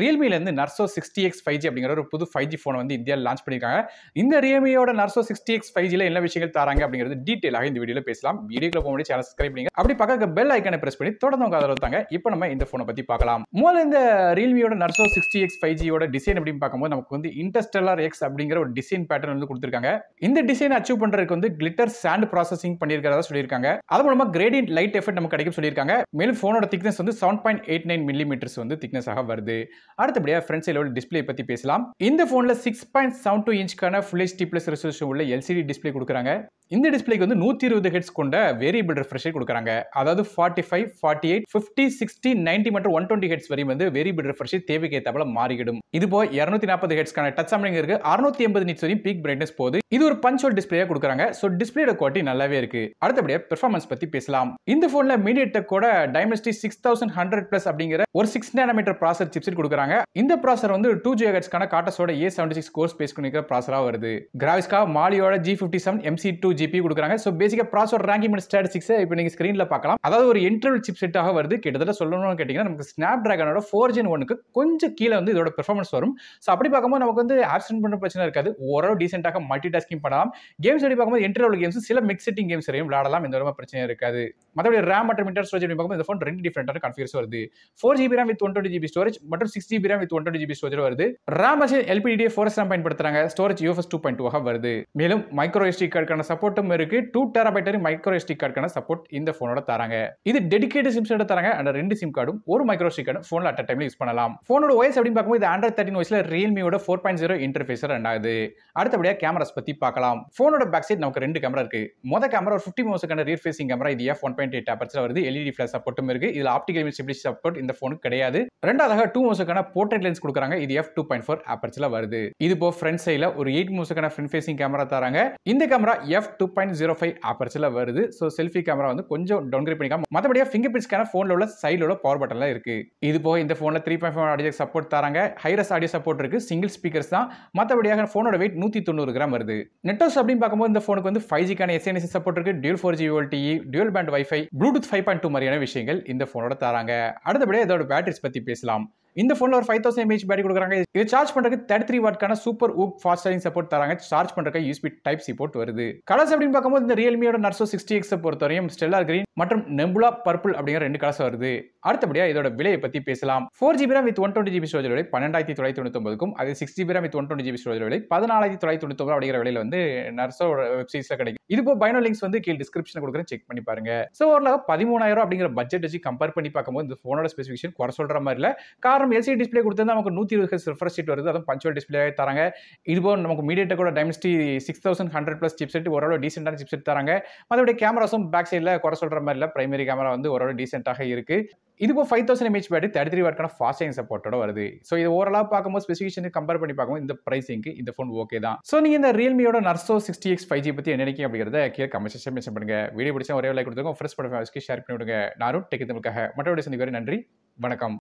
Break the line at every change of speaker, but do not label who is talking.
ரியல்மிலேருந்து Narzo sixty X five G அப்படிங்கிற ஒரு புது ஃபைவ் ஜி ஃபோன் வந்து இந்தியாவில் லான்ச் பண்ணியிருக்காங்க. இந்த ரியல்மியோட நர்சோ சிக்ஸ்டி எக்ஸ் ஃபைவ் ஜியில் என்ன விஷயங்கள் தராங்க அப்படிங்கிறது டீட்டெயிலாக இந்த வீடியோவில் பேசலாம். வீடியோக்குள்ள போக முடியும் சேனல் சப்ஸ்கிரைப் பண்ணுங்க அப்படி பக்கத்துக்கு பெல் ஐக்கனை பிரஸ் பண்ணி தொடர்ந்து உங்க அதில் தாங்க. இப்போ நம்ம இந்த ஃபோனை பற்றி பார்க்கலாம். முதல்ல இந்த ரியல்மியோட நர்சோ சிக்ஸ்டி எக்ஸ் ஃபைவ் ஜியோட டிசைன் அப்படின்னு பார்க்கும்போது நமக்கு வந்து இன்டர்ஸ்டெல்லார் எக்ஸ் அப்படிங்கிற ஒரு டிசைன் பேட்டர்ன் வந்து கொடுத்துருக்காங்க. இந்த டிசைன் அச்சீவ் பண்ணுறதுக்கு வந்து கிளிட்டர் சாண்ட் ப்ராசஸிங் பண்ணியிருக்கிறதா சொல்லியிருக்காங்க. அது மூலமாக கிரேடியன்ட் லைட் எஃபெக்ட் நமக்கு கிடைக்கும் சொல்லியிருக்காங்க. மேலும் ஃபோனோட திக்னஸ் வந்து seven point eight nine millimetres வந்து திக்னஸ் ஆக வருது. அடுத்தபடியாக ஃப்ரண்ட் சைடில் உள்ள டிஸ்பிளே பற்றி பேசலாம். இந்த ஃபோனில் சிக்ஸ் பாயிண்ட் செவன் டூ இன்ச்க்கான ஃபுல் ஹெச்டி பிளஸ் ரெசல்யூஷன் உள்ள எல்சிடி டிஸ்பிளே கொடுக்குறாங்க. இந்த டிஸ்பிளேக்கு வந்து நூற்றி இருபது ஹெட்ஸ் கொண்ட வேரியபிள் ரெஃப்ரெஷ் கொடுக்குறாங்க. அதாவது forty five forty eight fifty sixty ninety மற்றும் ஒன் டுவெண்ட்டி ஹெட்ஸ் வரையும் வந்து வேரியபிள் ரெஃப்ரெஷ் தேவைக்கு ஏற்றாப்புல மாறிடும் இது போய் இரநூத்தி நாற்பது ஹெட்ஸ்க்கான டச் சாம்பிளிங் இருக்கு. அறுநூத்தி எண்பது நிட்ஸ் வரையும் பீக் பிரைட்னஸ் போகுது. இது ஒரு பஞ்சுவல் டிஸ்பிளேயா கொடுக்குறாங்க. ஸோ டிஸ்பிளேட குவாலிட்டி நல்லாவே இருக்கு. அடுத்தபடியாக பெர்ஃபார்மன்ஸ் பத்தி பேசலாம். இந்த ஃபோன்ல மீடியட் கூட Dimensity six thousand hundred plus அப்படிங்கிற ஒரு சிக்ஸ் நேனோமீட்டர் ப்ராசர் சிப்செட் கொடுக்குறாங்க. இந்த ப்ராசர் வந்து டூ ஜி ஹெட்ஸ்க்கான காட்டஸோட A seventy six cores base பண்ணிக்கிற ப்ராசராக வருது. கிராவிஸ்கா மாலியோட G fifty seven MC two GB கொடுக்குறாங்க. ஸோ பேசிக்காக ப்ராசர் ரேங்கிங் அண்ட் ஸ்டாட்டிஸ்டிக்ஸ் இப்போ நீங்கள் ஸ்க்ரீனில் பார்க்கலாம். அதாவது ஒரு இன்டர்வல் சிப் செட்டாக வருது. கிட்டத்தட்ட சொல்லணும்னு கேட்டிங்கன்னா நமக்கு ஸ்னாப் ட்ராகனோட ஃபோர் ஜென் ஒனுக்கு கொஞ்சம் கீழே வந்து இதோட பெர்ஃபார்மன்ஸ் வரும். ஸோ அப்படி பார்க்கும்போது நமக்கு வந்து ஆப்சன்ட் பண்ணுற பிரச்சனை இருக்காது. ஓரளவு டீசென்ட்டாக மல்டி டாஸ்கிங் பண்ணலாம். கேம்ஸ் எப்படி பார்க்கும்போது இன்டர்வல் கேம்ஸ் சில மிக்ஸ் செட்டிங் கேம்ஸ் வரையும் விளாடலாம் இந்த விதமாக பிரச்சனை இருக்காது. மற்றபடி ரேம் மற்றும் இன்டர் ஸ்டோரேஜ் பார்க்கும்போது இந்த ஃபோன் ரெண்டு டிஃப்ரெண்டான கன்ஃபிகர்ஸ் வருது. Four GB RAM with one twenty GB storage மற்றும் six GB RAM with one twenty GB storage வருது. ரேம் வச்சு எல்பிடி ஃபோர் எஸ் பயன்படுத்துறாங்க. ஸ்டோரேஜ் யூஎஃப்எஸ் டூ பாயிண்ட் டூவாக வருது. மேலும் மைக்ரோ எஸ்டி கார்டுக்கான சப்போர்ட்டும் இருக்கு. டூ டெராபைட் மைக்ரோ எஸ்டி கார்டுக்கான சப்போர்ட் இந்த ஃபோனோட தராங்க. இது டெடிகேட்டட் சிம் கார்டு தராங்க. அந்த ரெண்டு சிம் கார்டும் ஒரு மைக்ரோ எஸ்டி கார்டு ஃபோனில் அட் டைம்ல யூஸ் பண்ணலாம். ஃபோனோட வாய்ஸ் அப்படின்னு பார்க்கும்போது இது ஆண்ட்ராய்ட் தேர்ட்டின் வாய்ஸ்ல ரியல்மியோட ஃபோர் பாயிண்ட் ஜீரோ இன்டர்ஃபேஸ் ரெண்டாவது. அடுத்தபடியாக கேமராஸ் பத்தி பார்க்கலாம். ஃபோனோட பேக் சைட் நமக்கு ரெண்டு கேமரா இருக்கு. மொத கேமரா ஒரு ஃபிஃப்டி மோஸுக்கான ரியர் ஃபேசிங் கேமரா இது எஃப் ஒன் பாயிண்ட் எயிட் அப்பர்ஸில் வருது? எல்இடி ஃபிளாஷ் சப்போர்ட்டும் இருக்கு. இதுல ஆப்டிகல் ஸ்டெபிலிட்டி சப்போர்ட் இந்த ஃபோனுக்கு கிடையாது. ரெண்டாவதாக டூ மோஸுக்கான போர்ட்ரேட் லென்ஸ் கொடுக்குறாங்க. இது எஃப் டூ பாயிண்ட் ஃபோர் அப்பர்ஸில் வருது. இது போ ஃப்ரண்ட் சைடில் ஒரு எயிட் மோஸுக்கான ஃப்ரண்ட் ஃபேசிங் கேமரா தராங்க. இந்த camera F two point zero five அப்பர்ஸில் வருது. ஸோ செல்ஃபி கேமரா வந்து கொஞ்சம் டவுன்கிரேட் பண்ணிக்காம மற்றபடியாக ஃபிங்கர் பிரிண்ட்ஸ்க்கான ஃபோனில் உள்ள சைடில் உள்ள பவர் பட்டன்லாம் இருக்குது இது போக இந்த ஃபோனில் three point four audio support தராங்க. ஹைரஸ் ஆடியோ சப்போர்ட் இருக்குது சிங்கிள் ஸ்பீக்கர்ஸ் தான். மற்றபடியாக ஃபோனோட வெயிட் நூற்றி தொண்ணூறு கிராம் வருது. நெட்ஒர்க்ஸ் அப்படின்னு பார்க்கும்போது இந்த ஃபோனுக்கு வந்து ஃபைவ் ஜிக்கான எஸ்என்எஸ் சப்போர்ட் இருக்குது dual four G VoLTE dual band wifi Bluetooth five point two மாதிரியான விஷயங்கள் இந்த ஃபோனோட தராங்க. அடுத்தபடியாக இதோட பேட்டரிஸ் பற்றி பேசலாம். இந்த ஃபோனில் ஒரு ஃபைவ் தௌசண்ட் எம்ஏஹெச் பேட்டரி கொடுக்குறாங்க. இது சார்ஜ் பண்ணுறதுக்கு thirty three வாட்க்கான super VOOC fast charging support தராங்க சார்ஜ் பண்ணுறதுக்கு யூஸ்பி டைப் சப்போர்ட் வருது. கலர்ஸ் அப்படின்னு பார்க்கும்போது இந்த ரியல்மியோட நர்சோ சிக்ஸ்டி எக்ஸை பொறுத்தவரையும் ஸ்டெல்லார் கிரீன் மற்றும் நெம்புலா பர்பிள் அப்படிங்கிற ரெண்டு கலர்ஸ் வருது. அடுத்தபடியாக இதோட விலையை பற்றி பேசலாம். Four GB RAM with one twenty GB storage விலை பன்னெண்டாயிரத்தி தொள்ளாயிரத்தி தொண்ணூத்தொம்பதுக்கும் அது six GB RAM with one twenty GB storage விலை பதினாலாயிரத்தி தொள்ளாயிரத்தி தொண்ணூத்தொம்பது அப்படிங்கிற விலையில் வந்து நர்சோட வெப்சைட்ஸில் கிடைக்கும். இது இப்போ பைனோ லிங்க்ஸ் வந்து கீழ் டிஸ்கிரிப்ஷன் கொடுக்குறேன். செக் பண்ணி பாருங்க. ஸோ ஓரளவு பதிமூணாயிரம் அப்படிங்கிற பட்ஜெட் வச்சு கம்பேர் பண்ணி பார்க்கும்போது இந்த ஃபோனோட ஸ்பெசிஃபிகேஷன் குறை சொல்கிற மாதிரி இல்லை. காரணம் எல்சிடி டிஸ்பிளே கொடுத்தா நமக்கு நூற்றி இருபது ஹெச் ரெஃப்ரெஷ் ஷீட் வருது. அதுவும் பஞ்சுவல் டிஸ்பிளே தராங்க. இதுபோல் நமக்கு மீடியட்டை கூட Dimensity six thousand hundred plus chip set ஓரளவு டீசென்டான சிப் செட் தராங்க. மற்றபடி கேமராஸும் பேக் சைடில் குறை சொல்கிற மாதிரி இல்லை. பிரைமரி கேமரா வந்து ஓரளவு டீசென்ட்டாக இருக்கு. இது five thousand mAh battery thirty three வாட்கான fast சப்போர்ட்டோட வருது. ஸோ இது ஓரளவு பார்க்கும்போது ஸ்பெசிஃபிகேஷன் கம்பேர் பண்ணி பார்க்கும்போது இந்த ப்ரைஸிங்க்கு இந்த ஃபோன் ஓகே தான். ஸோ நீங்கள் இந்த ரியல்மியோட Narzo sixty X five G பற்றி என்ன நினைக்கிங்க அப்படிங்கிறத கீழே கமெண்ட் செக்ஷன் மென்ஷன் பண்ணுங்க. வீடியோ பிடிச்சா ஒரே லைக் கொடுத்துருங்க ஃப்ரெஷ் பண்ண ஷேர் பண்ணி விடுங்க நானும் டெக்கு தமிழுக்காக மற்றபடி சந்திக்கு நன்றி. வணக்கம்.